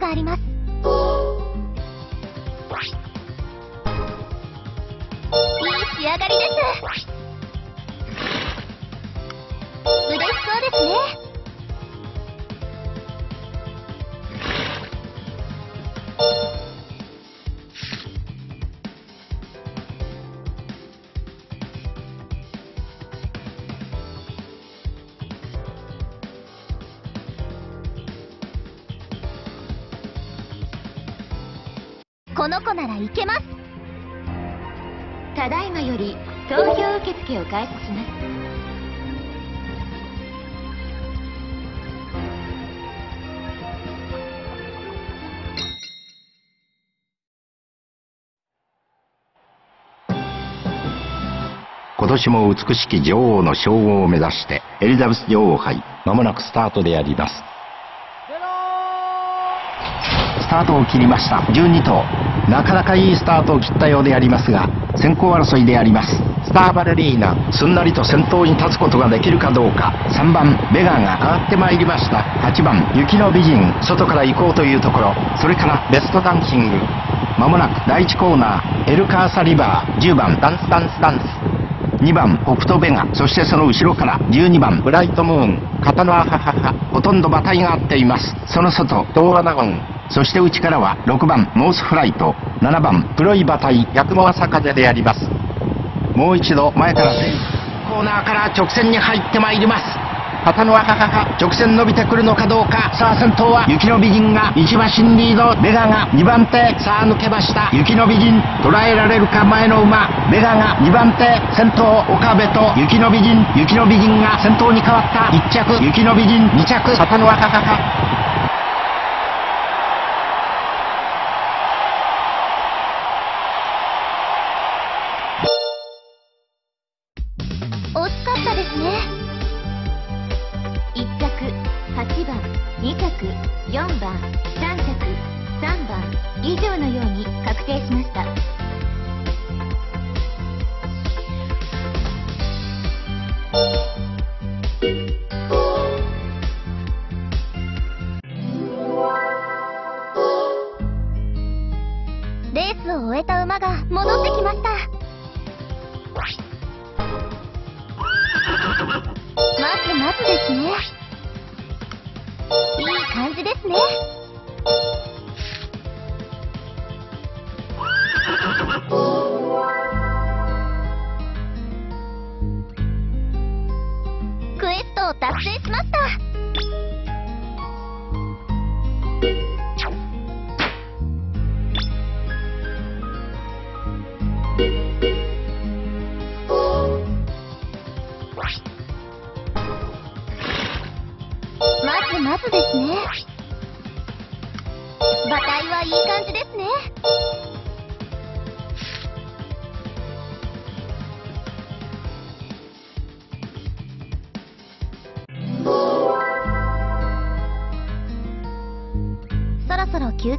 があります。この子ならいけます。ただいまより投票受付を開始します。今年も美しき女王の称号を目指してエリザベス女王杯まもなくスタートでありますスタートを切りました。12頭。なかなかいいスタートを切ったようでありますが先行争いであります。スターバレリーナ。すんなりと先頭に立つことができるかどうか。3番ベガーが上がってまいりました。8番雪の美人。外から行こうというところ。それからベストダンシング。まもなく第1コーナー。エルカーサリバー。10番ダンスダンスダンス。2番北斗ベガ。そしてその後ろから12番ブライトムーン。片のアハハハほとんど馬体が合っています。その外東アナゴンそして内からは6番モースフライト。7番黒い馬体逆も朝風であります。もう一度前から。コーナーから直線に入ってまいります。旗の赤が直線伸びてくるのかどうか。さあ先頭は雪の美人が1馬身リード。ベガが2番手。さあ抜けました。雪の美人捉えられるか前の馬。ベガが2番手。先頭岡部と雪の美人。雪の美人が先頭に変わった。1着雪の美人。2着旗の赤が4番3着3番以上のように確定します。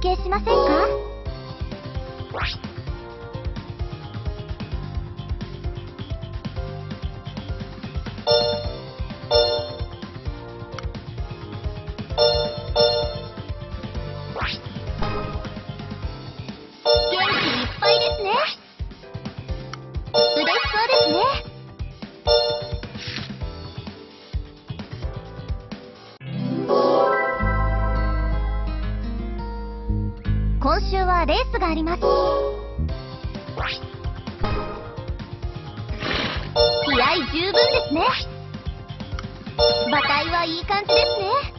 係しませんよ。はレースがあります。気合十分ですね。馬体はいい感じですね。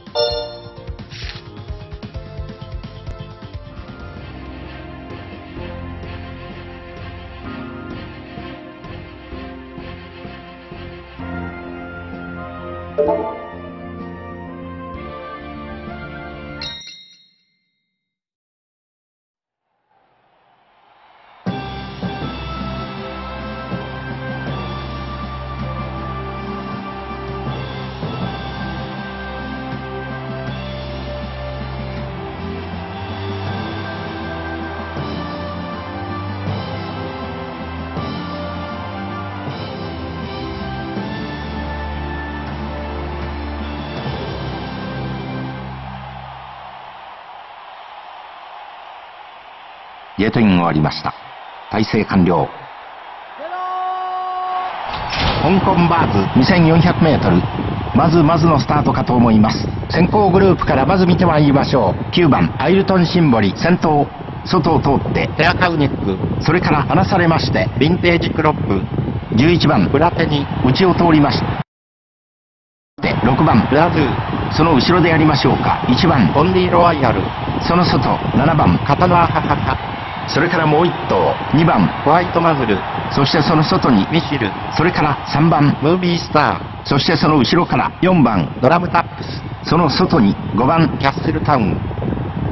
ゲートイン終わりました。態勢完了。香港ヴァーズ2400メートル。まずまずのスタートかと思います。先行グループからまず見てまいりましょう。9番、アイルトンシンボリ、先頭。外を通って、テアカウネック。それから離されまして、ヴィンテージクロップ。11番、ブラテに、内を通りました。で、6番、ブラズー。その後ろでやりましょうか。1番、ボンディロワイヤル。その外、7番、カタノアハハハ。それからもう1頭、2番、ホワイトマズル。そしてその外に、ミシル。それから3番、ムービースター。そしてその後ろから4番、ドラムタップス。その外に5番、キャッスルタウン。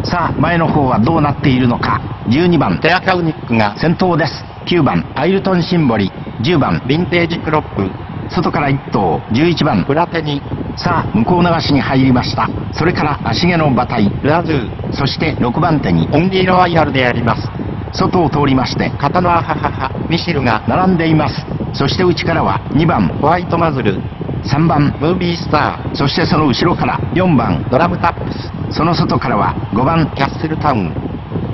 さあ、前の方はどうなっているのか。12番、テアカウニックが先頭です。9番、アイルトンシンボリ。10番、ヴィンテージクロップ。外から1頭、11番、プラテニ。さあ、向こう流しに入りました。それから、足毛の馬体、ラズー。そして、6番手に、オンリーロワイヤルであります。外を通りまして、カタノアハハハ、ミシルが並んでいます。そして内からは、2番、ホワイトマズル。3番、ムービースター。そしてその後ろから、4番、ドラムタップス。その外からは、5番、キャッスルタウン。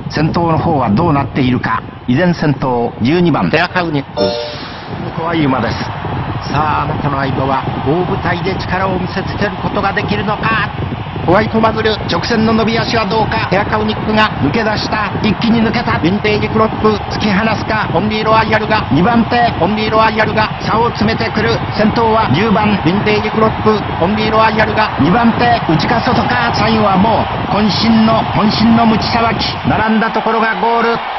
先頭の方はどうなっているか。依然先頭、12番、テアカウニック。怖い馬です。さあ、あなたの相棒は、大舞台で力を見せつけることができるのか。ホワイトマズル、直線の伸び足はどうか。ヘアカウニックが抜け出した。一気に抜けた。ヴィンテージクロップ、突き放すか。ホンリーロアイヤルが2番手。ホンリーロアイヤルが差を詰めてくる。先頭は10番、ヴィンテージクロップ、ホンリーロアイヤルが2番手。内か外か。最後はもう、渾身の、渾身のムチさばき。並んだところがゴール。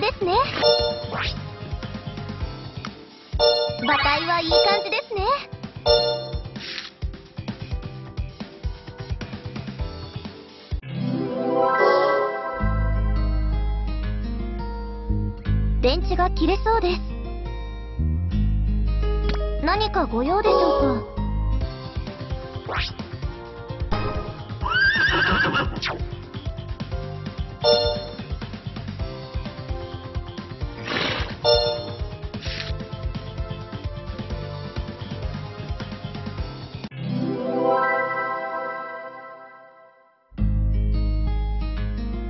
じですね。馬体はいい感じですね。電池が切れそうです。何かご用でしょうか？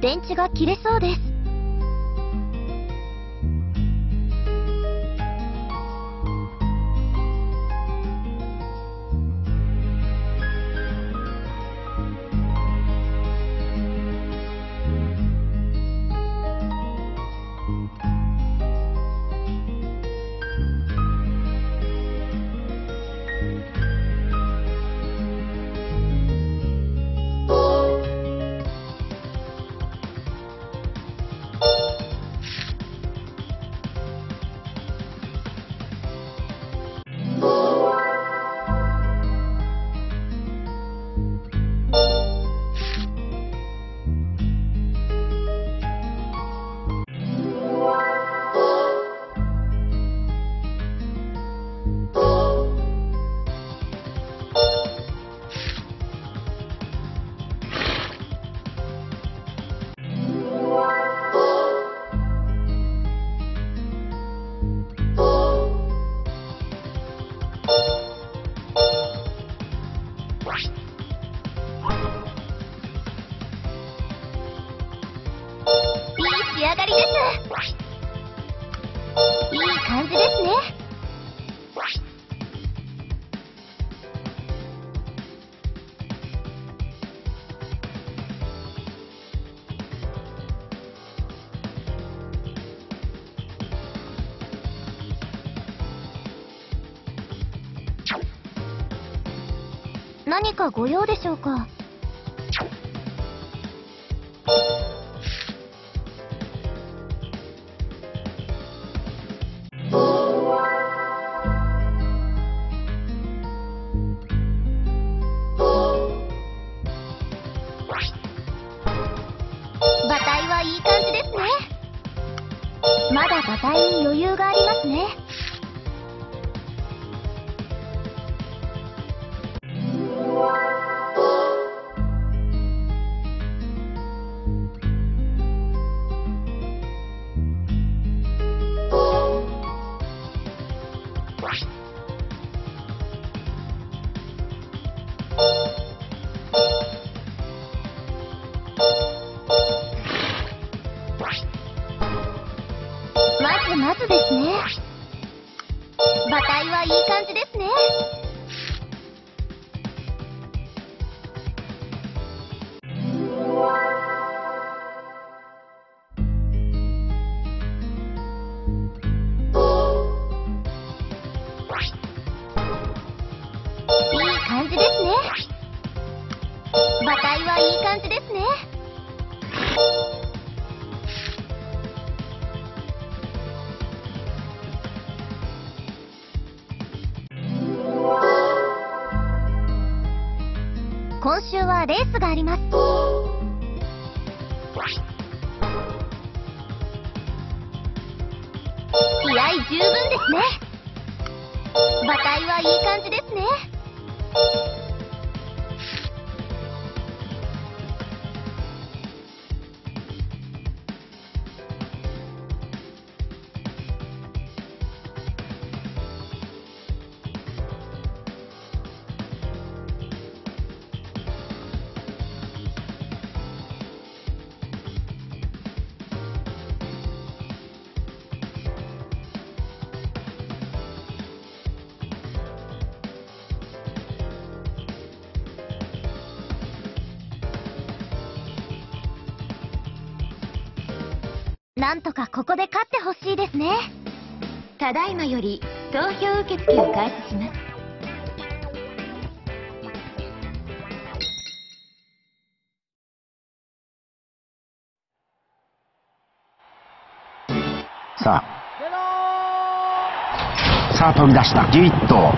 電池が切れそうです。何かご用でしょうか？まずまずですね。馬体はいい感じですね。いはレースがあります。なんとかここで勝ってほしいですね。ただいまより投票受付を開始します。さあ。さあ飛び出した。11頭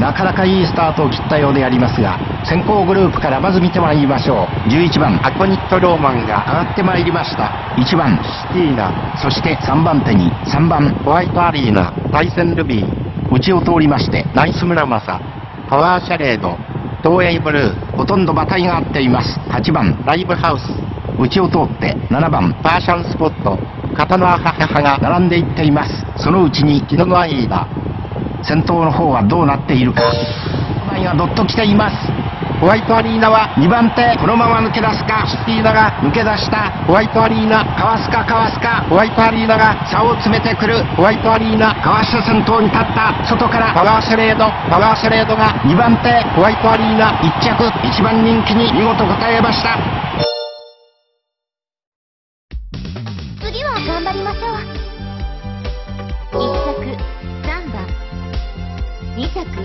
なかなかいいスタートを切ったようでありますが先行グループからまず見てまいりましょう。11番。アコニットローマンが。上がってまいりました。1番。シティーナ。そして3番手に。3番。ホワイトアリーナ。対戦ルビー。内を通りまして。ナイス村正。パワーシャレード。東映ブルー。ほとんど馬体が合っています。8番。ライブハウス。内を通って。7番。パーシャンスポット。片の母が並んでいっています。そのうちに。キノノアイーダ先頭の方はどうなっているか。前がどっと来ていますホワイトアリーナは2番手。このまま抜け出すか。シティーナが抜け出した。ホワイトアリーナかわすかかわすか。ホワイトアリーナが差を詰めてくる。ホワイトアリーナかわして先頭に立った。外からパワーシャレード。パワーシャレードが2番手。ホワイトアリーナ1着。1番人気に見事応えました。策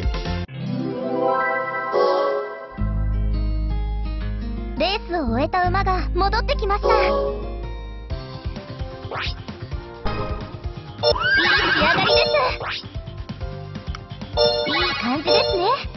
レースを終えた馬が戻ってきました。いい仕上がりです。いい感じですね。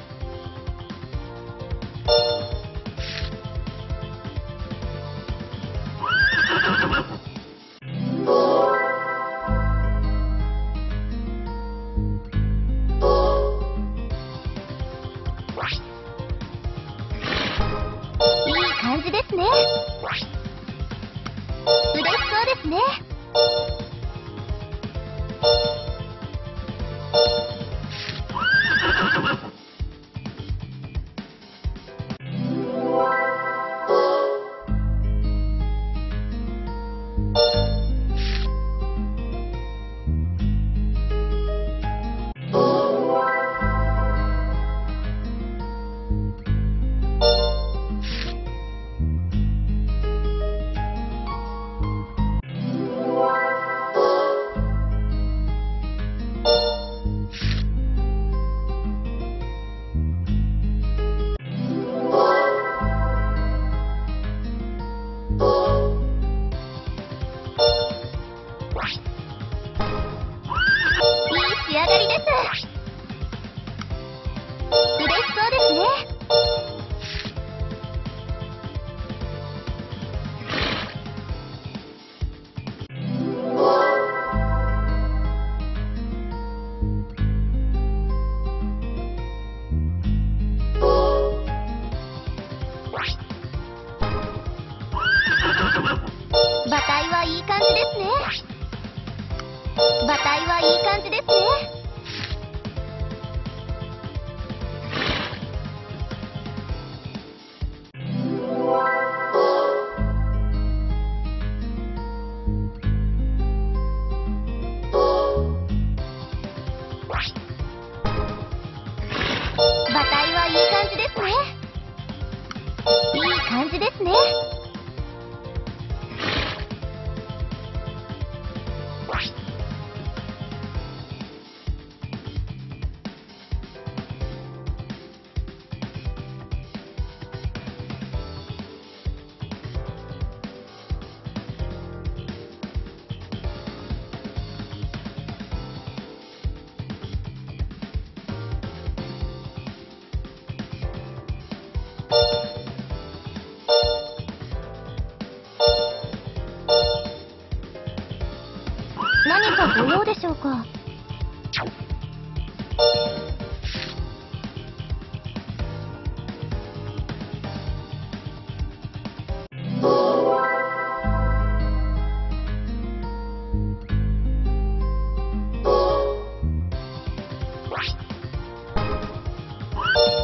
しょうか？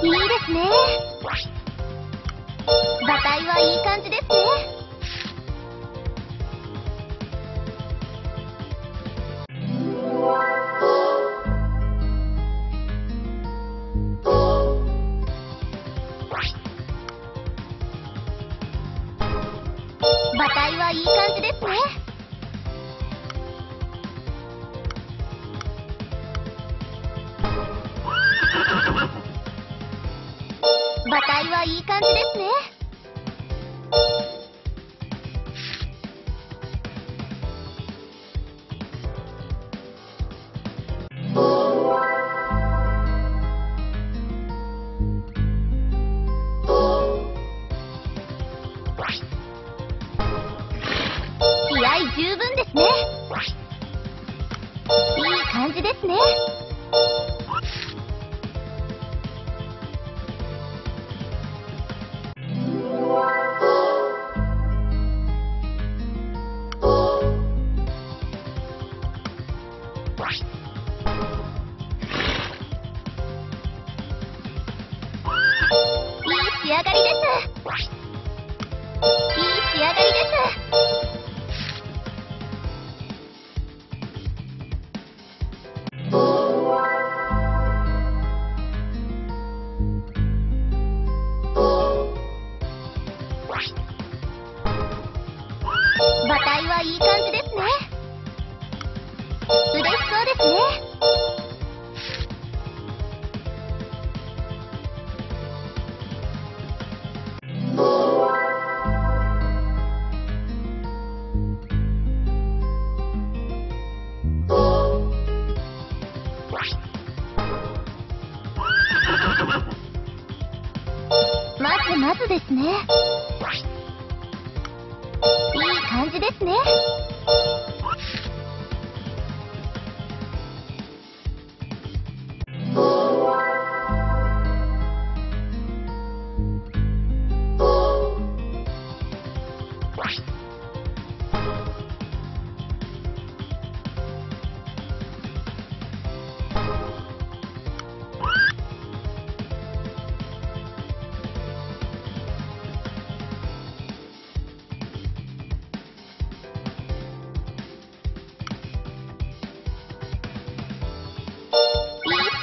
いいですね。馬体はいい感じですですね。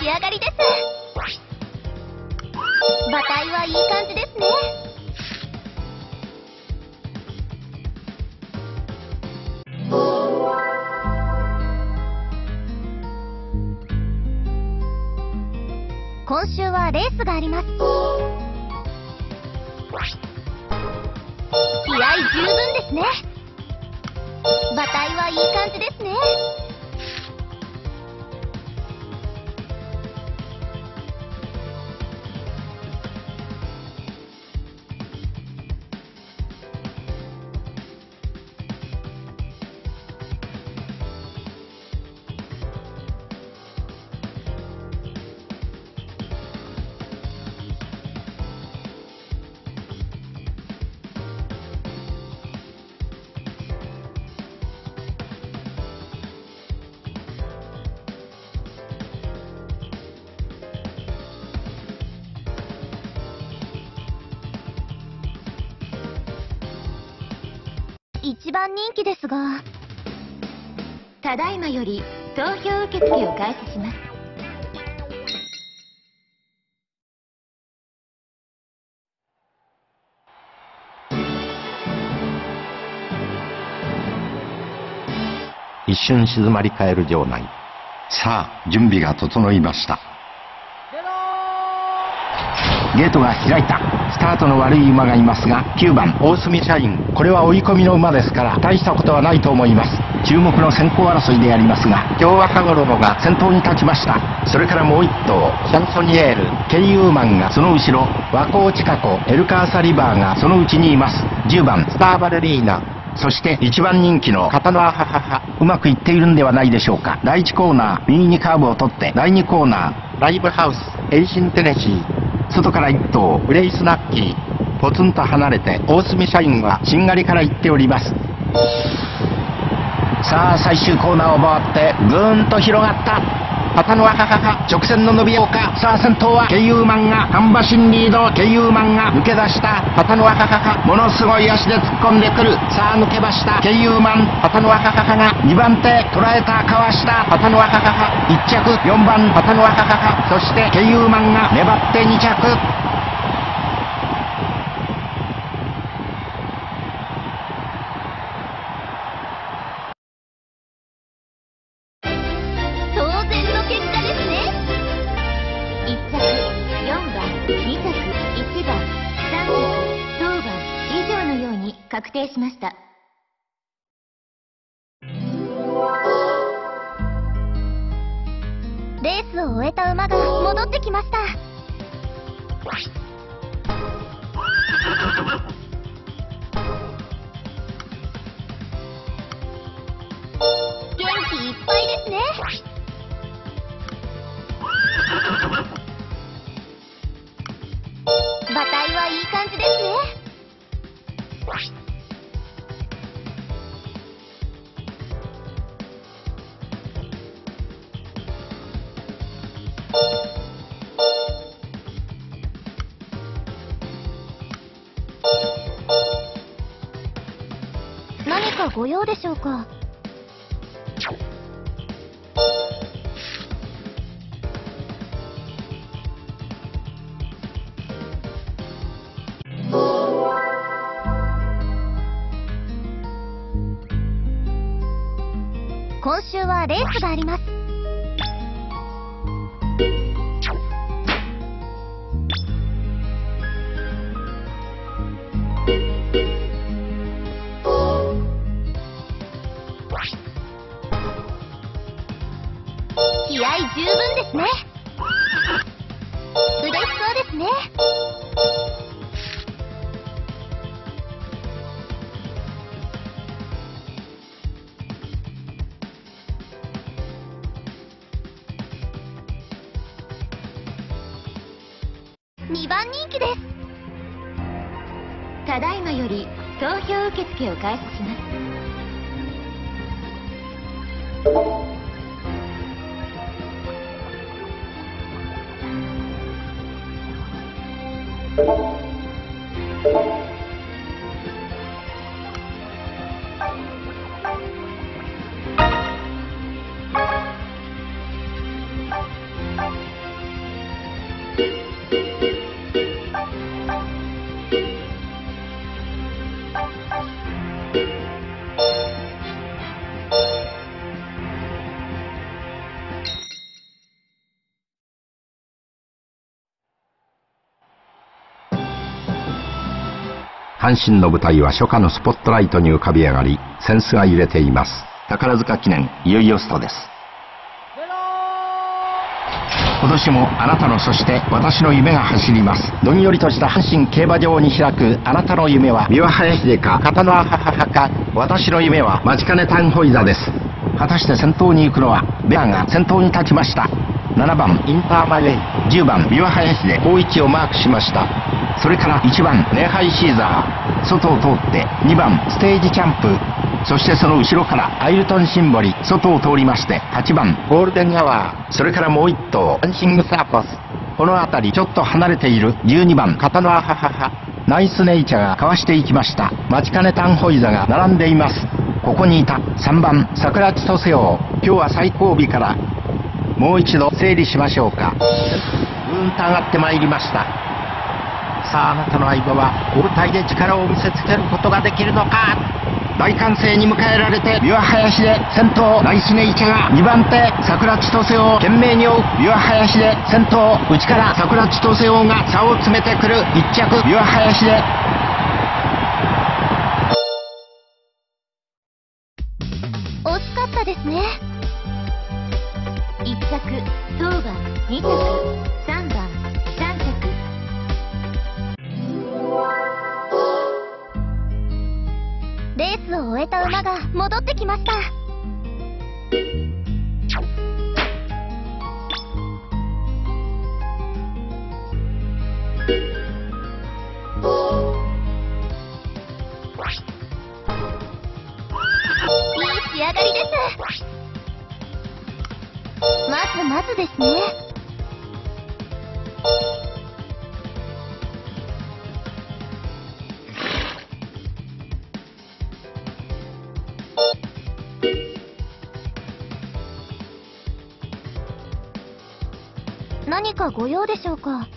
仕上がりです。馬体はいい感じですね。今週はレースがあります。気合十分ですね。馬体はいい感じですね。番人気ですが。ただいまより投票受付を開始します。一瞬静まり返る場内。さあ準備が整いましたゲートが開いた。スタートの悪い馬がいますが9番。大隅社員これは追い込みの馬ですから大したことはないと思います。注目の先行争いでありますが今日は羽衣が先頭に立ちました。それからもう一頭シャンソニエール。ケイユーマンがその後ろ和光千佳子エルカーサリバーがそのうちにいます。10番。スターバレリーナ。そして一番人気の片のアハハハ。うまくいっているんではないでしょうか。第1コーナー右にカーブを取って第2コーナー。ライブハウスエイシンテネシー外から1頭ブレイスナッキー。ポツンと離れてオースミシャインはしんがりから行っております。さあ最終コーナーを回ってぐーんと広がった。ハタノアハハハ直線の伸びようかさあ先頭はケイウーマンが半馬身リードケイウーマンが抜け出した。ハタノアハハハものすごい足で突っ込んでくる。さあ抜けました。ケイウーマンハタノアハハハが2番手捉えたかわした。ハタノアハハハ1着。4番ハタノアハハハそしてケイウーマンが粘って2着。定しました。レースを終えた馬が戻ってきました。元気いっぱいですね。馬体はいい感じですね。かご用でしょうか。今週はレースがあります。ね。2番人気です。ただいまより投票受付を開始します。阪神の舞台は初夏のスポットライトに浮かび上がり扇子が揺れています。宝塚記念いよいよストです。今年もあなたのそして私の夢が走ります。どんよりとした阪神競馬場に開くあなたの夢は三輪早秀か片野アハハか私の夢は待ちかねタンホイザです。果たして先頭に行くのはベアが先頭に立ちました。7番インターマイレイ10番三輪早秀好位置をマークしました。それから1番ネハイシーザー。外を通って2番ステージチャンプ。そしてその後ろからアイルトンシンボリ。外を通りまして8番ゴールデンアワー。それからもう1頭ダンシングサーパス。この辺りちょっと離れている。12番ハタノアハハハ。ナイスネイチャーがかわしていきました。待ちかねタンホイザが並んでいます。ここにいた。3番桜千歳を今日は最後尾からもう一度整理しましょうか。ぐーんと上がってまいりました。さああなたの相場は交代で力を見せつけることができるのか。大歓声に迎えられて岩林で先頭ナイスネイチが2番手桜千歳を懸命に追う岩林で先頭内から桜千歳王が差を詰めてくる1着岩林でってきました。いい仕上がりです。まずまずですね。何かご用でしょうか？